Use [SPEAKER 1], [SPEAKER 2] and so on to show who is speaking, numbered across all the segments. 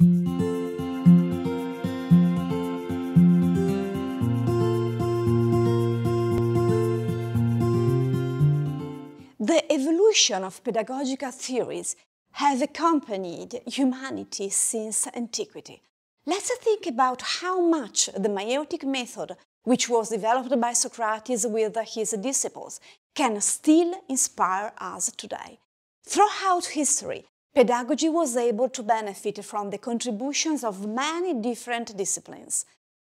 [SPEAKER 1] The evolution of pedagogical theories have accompanied humanity since antiquity. Let's think about how much the maieutic method, which was developed by Socrates with his disciples, can still inspire us today. Throughout history, pedagogy was able to benefit from the contributions of many different disciplines.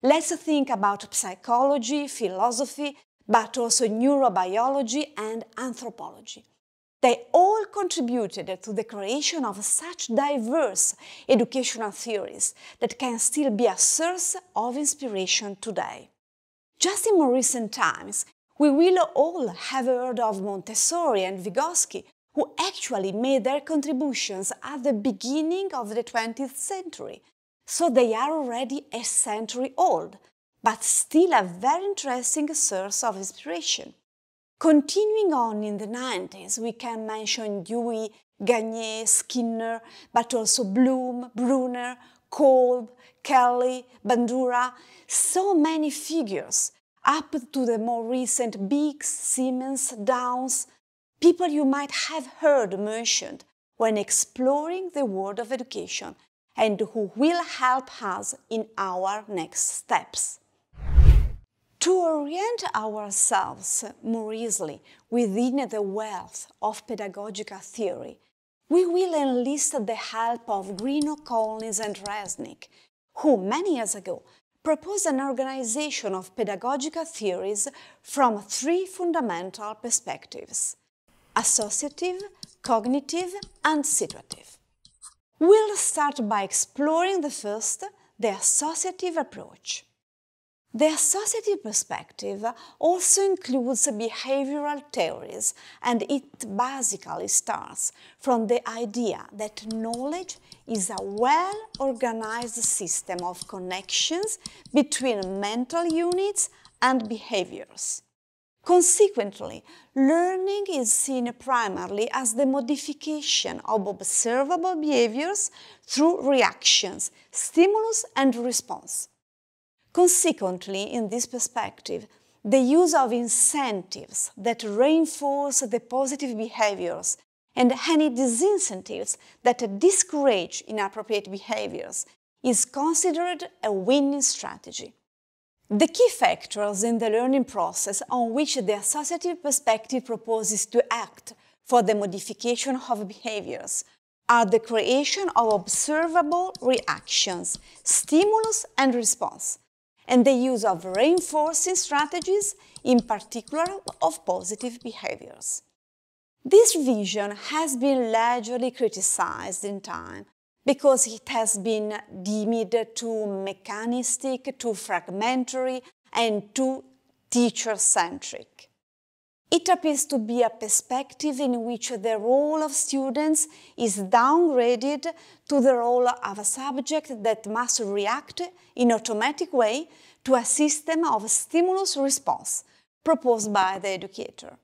[SPEAKER 1] Let's think about psychology, philosophy, but also neurobiology and anthropology. They all contributed to the creation of such diverse educational theories that can still be a source of inspiration today. Just in more recent times, we will all have heard of Montessori and Vygotsky, who actually made their contributions at the beginning of the 20th century, so they are already a century old, but still a very interesting source of inspiration. Continuing on in the 90s, we can mention Dewey, Gagné, Skinner, but also Bloom, Bruner, Kolb, Kelly, Bandura, so many figures, up to the more recent Biggs, Siemens, Downes, people you might have heard mentioned when exploring the world of education and who will help us in our next steps. To orient ourselves more easily within the wealth of pedagogical theory, we will enlist the help of Greeno, Collins, and Resnick, who many years ago proposed an organization of pedagogical theories from three fundamental perspectives associative, cognitive, and situative. We'll start by exploring the first, the associative approach. The associative perspective also includes behavioral theories, and it basically starts from the idea that knowledge is a well organized system of connections between mental units and behaviors. Consequently, learning is seen primarily as the modification of observable behaviors through reactions, stimulus, and response. Consequently, in this perspective, the use of incentives that reinforce the positive behaviors and any disincentives that discourage inappropriate behaviors is considered a winning strategy. The key factors in the learning process on which the associative perspective proposes to act for the modification of behaviors are the creation of observable reactions, stimulus and response, and the use of reinforcing strategies, in particular of positive behaviors. This vision has been largely criticized in time because it has been deemed too mechanistic, too fragmentary, and too teacher-centric. It appears to be a perspective in which the role of students is downgraded to the role of a subject that must react in automatic way to a system of stimulus response proposed by the educator.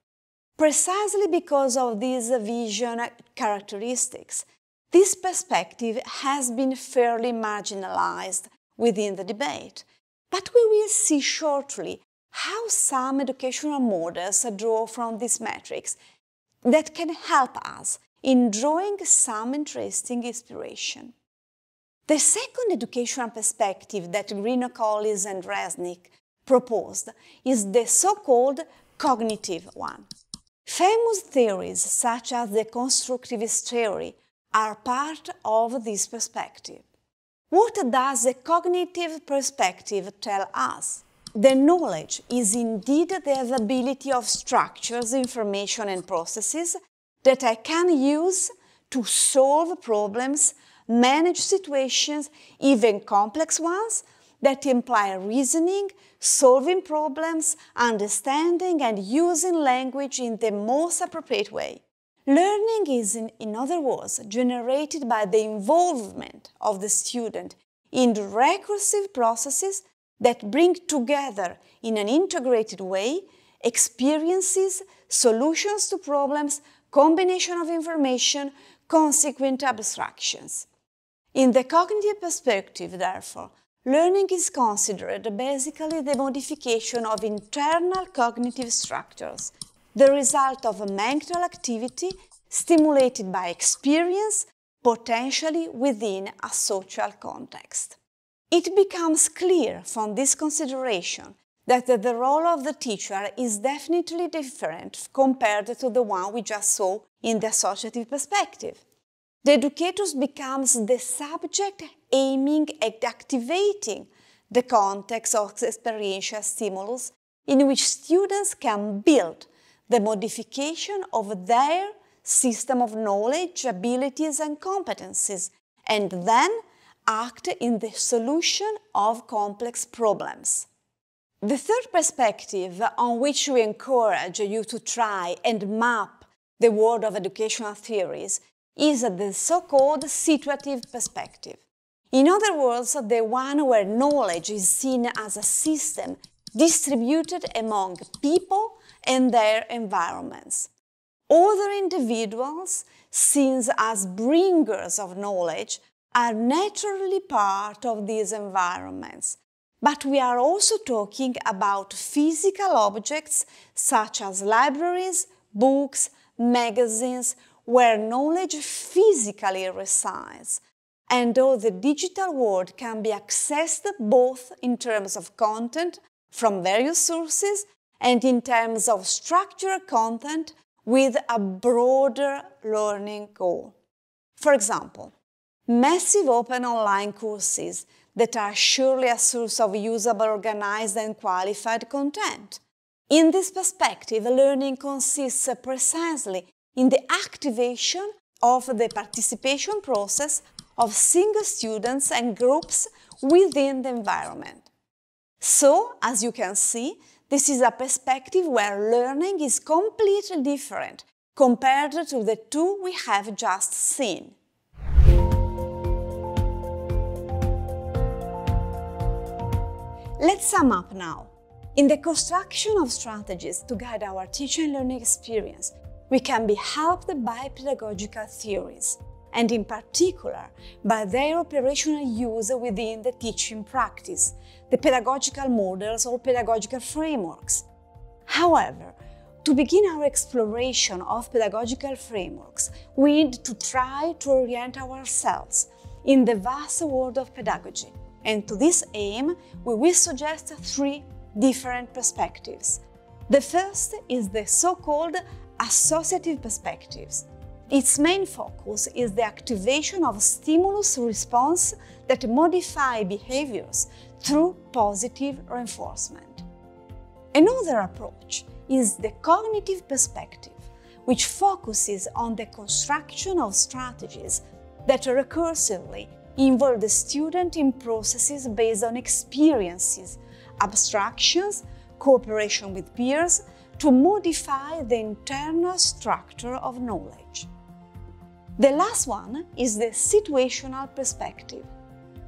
[SPEAKER 1] Precisely because of these vision characteristics, this perspective has been fairly marginalized within the debate, but we will see shortly how some educational models draw from these metrics that can help us in drawing some interesting inspiration. The second educational perspective that Greeno, Collins, and Resnick proposed is the so-called cognitive one. Famous theories such as the constructivist theory are part of this perspective. What does the cognitive perspective tell us? The knowledge is indeed the availability of structures, information, and processes that I can use to solve problems, manage situations, even complex ones, that imply reasoning, solving problems, understanding, and using language in the most appropriate way. Learning is, in, in other words, generated by the involvement of the student in recursive processes that bring together in an integrated way experiences, solutions to problems, combination of information, consequent abstractions. In the cognitive perspective, therefore, learning is considered basically the modification of internal cognitive structures, the result of a mental activity stimulated by experience, potentially within a social context. It becomes clear from this consideration that the role of the teacher is definitely different compared to the one we just saw in the associative perspective. The educator becomes the subject aiming at activating the context of experiential stimulus in which students can build the modification of their system of knowledge, abilities, and competencies, and then act in the solution of complex problems. The third perspective on which we encourage you to try and map the world of educational theories is the so-called situative perspective. In other words, the one where knowledge is seen as a system distributed among people and their environments. Other individuals, seen as bringers of knowledge, are naturally part of these environments. But we are also talking about physical objects such as libraries, books, magazines, where knowledge physically resides. And though the digital world can be accessed both in terms of content from various sources and in terms of structured content with a broader learning goal. For example, massive open online courses that are surely a source of usable, organized, and qualified content. In this perspective, learning consists precisely in the activation of the participation process of single students and groups within the environment. So, as you can see, this is a perspective where learning is completely different compared to the two we have just seen. Let's sum up now. In the construction of strategies to guide our teaching and learning experience, we can be helped by pedagogical theories, and in particular by their operational use within the teaching practice, the pedagogical models or pedagogical frameworks. However, to begin our exploration of pedagogical frameworks, we need to try to orient ourselves in the vast world of pedagogy. And to this aim, we will suggest three different perspectives. The first is the so-called associative perspectives. Its main focus is the activation of stimulus response that modify behaviors through positive reinforcement. Another approach is the cognitive perspective, which focuses on the construction of strategies that recursively involve the student in processes based on experiences, abstractions, cooperation with peers, to modify the internal structure of knowledge. The last one is the situational perspective.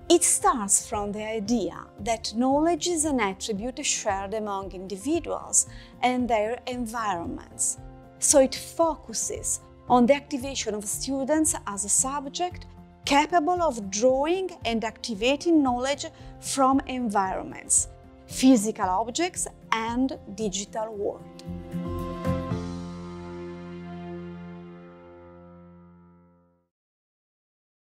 [SPEAKER 1] It starts from the idea that knowledge is an attribute shared among individuals and their environments, so it focuses on the activation of students as a subject capable of drawing and activating knowledge from environments, physical objects and digital world.